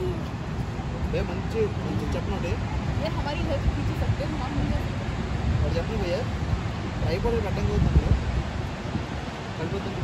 ఏ మంచి మంచి सकते हो। और जब भी भैया ट्राई पड़े कटेंगे तुम तो लोग। कल को तुम